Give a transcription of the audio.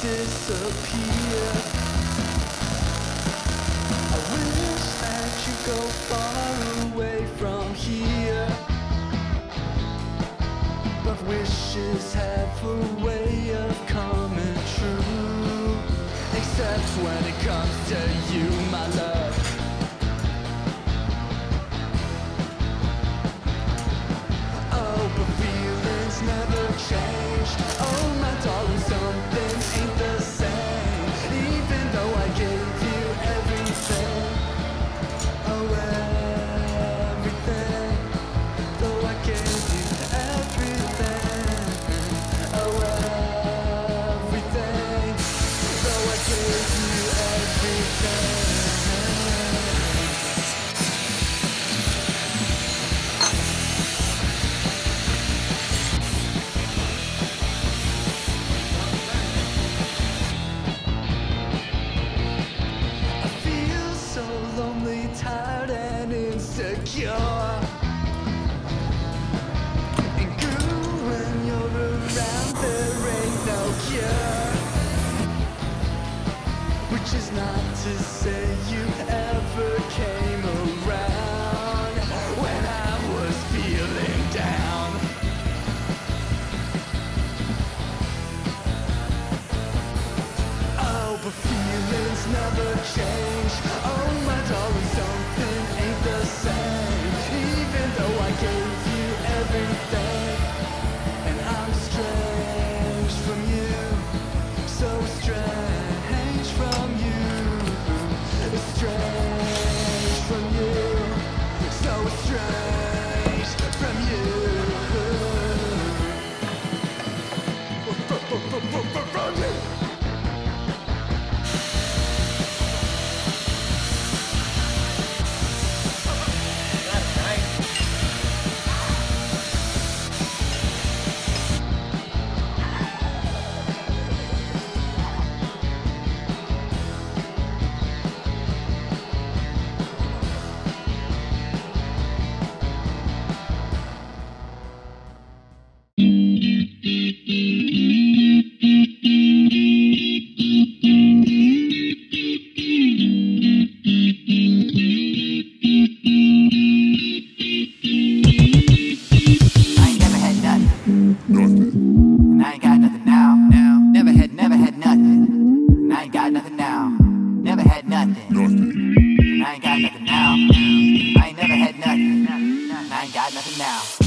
disappear. I wish that you go far to you, my love. Oh, but feelings never change. Oh, my darling, tired, and insecure. And girl, when you're around, there ain't no cure. Which is not to say you ever came around when I was feeling down. Oh, but feelings never change. Nothing. And I ain't got nothing now, now. Never had, never had nothing. And I ain't got nothing now. Never had nothing. Nothing. And I ain't got nothing now. I ain't never had nothing. And I ain't got nothing now.